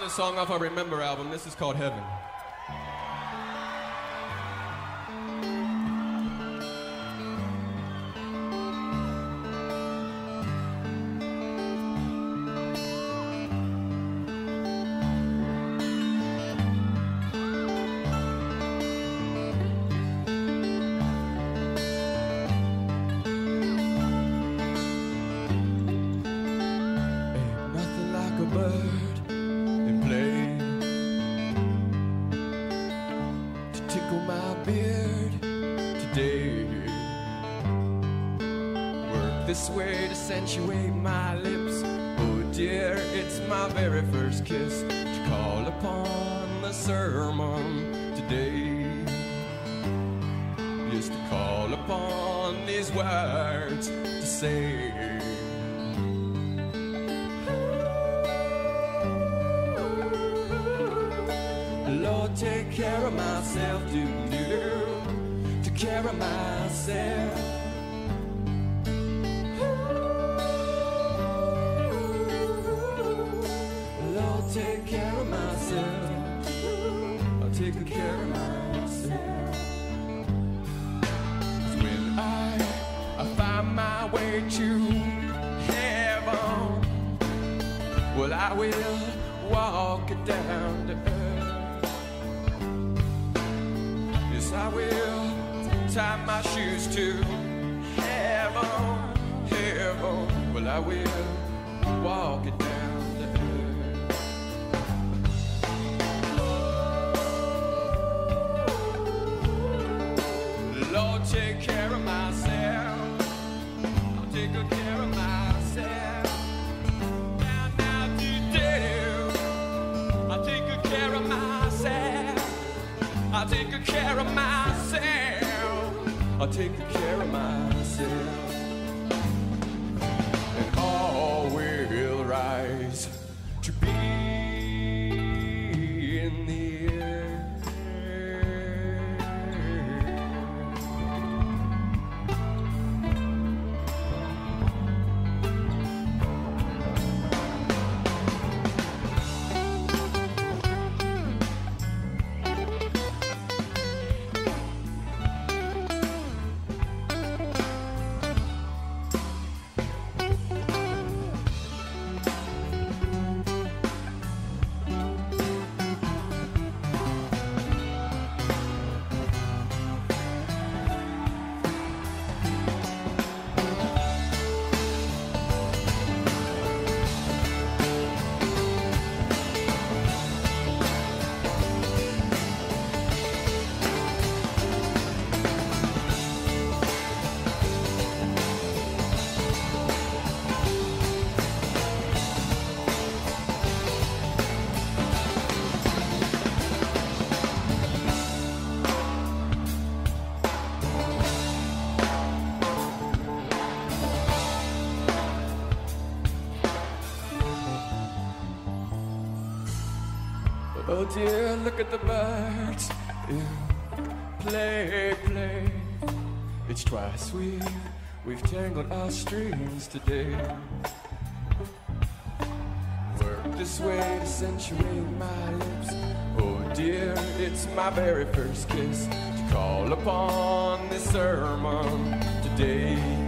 a song off our Remember album. This is called Heaven. Ain't nothing like a bird this way to accentuate my lips. Oh dear, it's my very first kiss to call upon the sermon today. Just to call upon these words to say. Lord, take care of myself, do do, to care of myself. Lord, take care of myself. I'll take care of myself. when I, I find my way to heaven, well, I will walk it down to earth. Yes, I will tie my shoes to heaven, heaven. Well, I will walk it down take care of myself. I'll take good care of myself. Now, now, do I'll take good care of myself. I'll take good care of myself. I'll take good care of myself. Oh dear, look at the birds. Yeah. Play, play. It's twice we've we've tangled our strings today. Work this way to accentuate my lips. Oh dear, it's my very first kiss to call upon this sermon today.